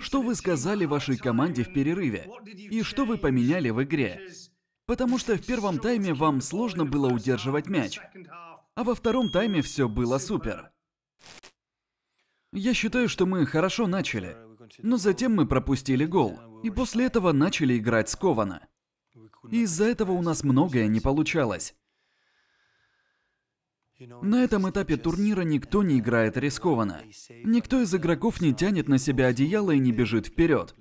Что вы сказали вашей команде в перерыве? И что вы поменяли в игре? Потому что в первом тайме вам сложно было удерживать мяч, а во втором тайме все было супер. Я считаю, что мы хорошо начали, но затем мы пропустили гол, и после этого начали играть скованно. И из-за этого у нас многое не получалось. На этом этапе турнира никто не играет рискованно. Никто из игроков не тянет на себя одеяло и не бежит вперед.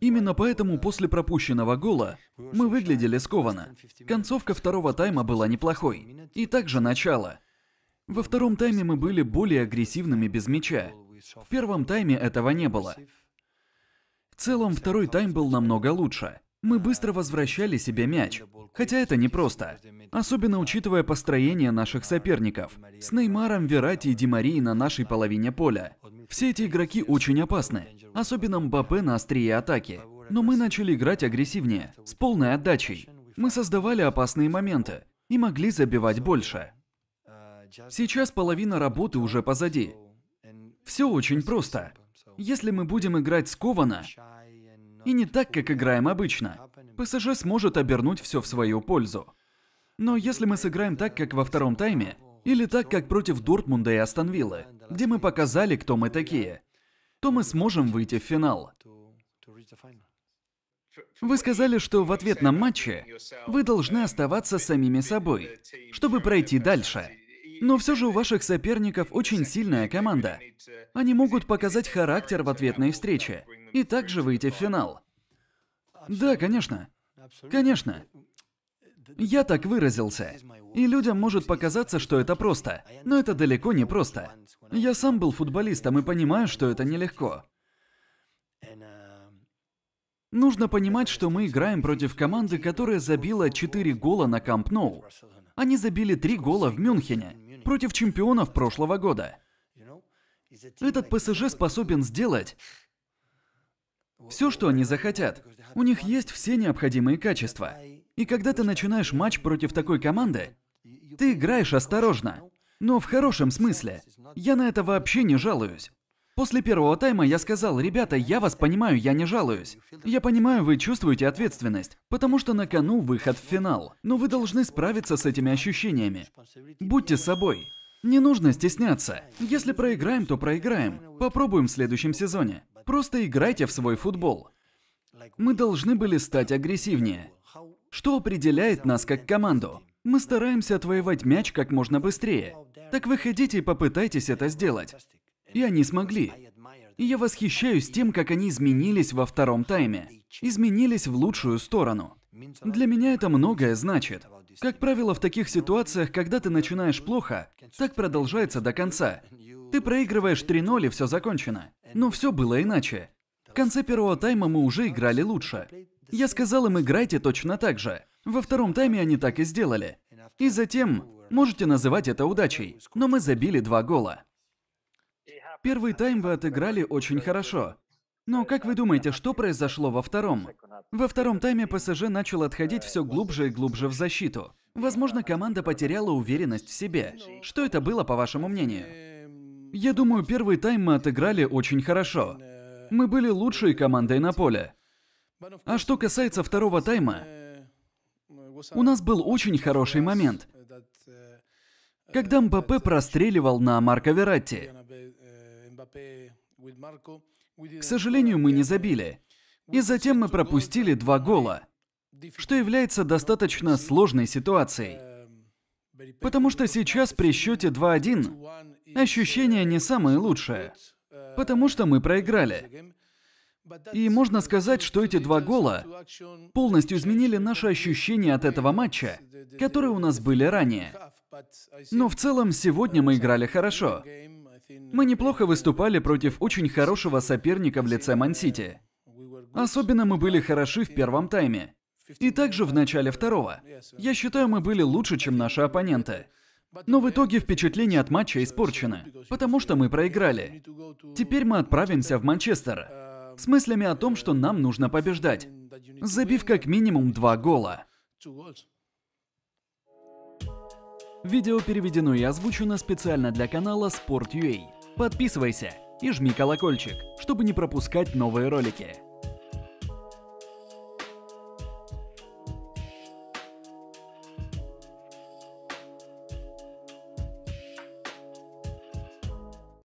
Именно поэтому после пропущенного гола мы выглядели скованно. Концовка второго тайма была неплохой. И также начало. Во втором тайме мы были более агрессивными без мяча. В первом тайме этого не было. В целом, второй тайм был намного лучше. Мы быстро возвращали себе мяч. Хотя это непросто. Особенно учитывая построение наших соперников. С Неймаром, Верати и Димари на нашей половине поля. Все эти игроки очень опасны. Особенно Мбаппе на острие атаки. Но мы начали играть агрессивнее, с полной отдачей. Мы создавали опасные моменты и могли забивать больше. Сейчас половина работы уже позади. Все очень просто. Если мы будем играть скованно, и не так, как играем обычно, ПСЖ сможет обернуть все в свою пользу. Но если мы сыграем так, как во втором тайме, или так, как против Дортмунда и Астон Виллы, где мы показали, кто мы такие, то мы сможем выйти в финал. Вы сказали, что в ответном матче вы должны оставаться самими собой, чтобы пройти дальше. Но все же у ваших соперников очень сильная команда. Они могут показать характер в ответной встрече и также выйти в финал. Да, конечно. Конечно. Я так выразился. И людям может показаться, что это просто. Но это далеко не просто. Я сам был футболистом и понимаю, что это нелегко. Нужно понимать, что мы играем против команды, которая забила 4 гола на Камп Ноу. Они забили 3 гола в Мюнхене, против чемпионов прошлого года. Этот ПСЖ способен сделать все, что они захотят. У них есть все необходимые качества. И когда ты начинаешь матч против такой команды, ты играешь осторожно. Но в хорошем смысле. Я на это вообще не жалуюсь. После первого тайма я сказал, ребята, я вас понимаю, я не жалуюсь. Я понимаю, вы чувствуете ответственность, потому что на кону выход в финал. Но вы должны справиться с этими ощущениями. Будьте собой. Не нужно стесняться. Если проиграем, то проиграем. Попробуем в следующем сезоне. Просто играйте в свой футбол. Мы должны были стать агрессивнее. Что определяет нас как команду? Мы стараемся отвоевать мяч как можно быстрее. Так выходите и попытайтесь это сделать. И они смогли. И я восхищаюсь тем, как они изменились во втором тайме. Изменились в лучшую сторону. Для меня это многое значит. Как правило, в таких ситуациях, когда ты начинаешь плохо, так продолжается до конца. Ты проигрываешь 3-0 и все закончено. Но все было иначе. В конце первого тайма мы уже играли лучше. Я сказал им, играйте точно так же. Во втором тайме они так и сделали. И затем, можете называть это удачей, но мы забили два гола. Первый тайм вы отыграли очень хорошо. Но как вы думаете, что произошло во втором? Во втором тайме ПСЖ начал отходить все глубже и глубже в защиту. Возможно, команда потеряла уверенность в себе. Что это было, по вашему мнению? Я думаю, первый тайм мы отыграли очень хорошо. Мы были лучшей командой на поле. А что касается второго тайма, у нас был очень хороший момент. Когда Мбаппе простреливал на Марко Вератти. К сожалению, мы не забили. И затем мы пропустили два гола, что является достаточно сложной ситуацией. Потому что сейчас при счете 2-1 ощущение не самое лучшее. Потому что мы проиграли. И можно сказать, что эти два гола полностью изменили наше ощущение от этого матча, которые у нас были ранее. Но в целом сегодня мы играли хорошо. Мы неплохо выступали против очень хорошего соперника в лице Мансити. Особенно мы были хороши в первом тайме. И также в начале второго. Я считаю, мы были лучше, чем наши оппоненты. Но в итоге впечатление от матча испорчено, потому что мы проиграли. Теперь мы отправимся в Манчестер с мыслями о том, что нам нужно побеждать, забив как минимум два гола. Видео переведено и озвучено специально для канала Sport.ua. Подписывайся. и жми колокольчик, чтобы не пропускать новые ролики.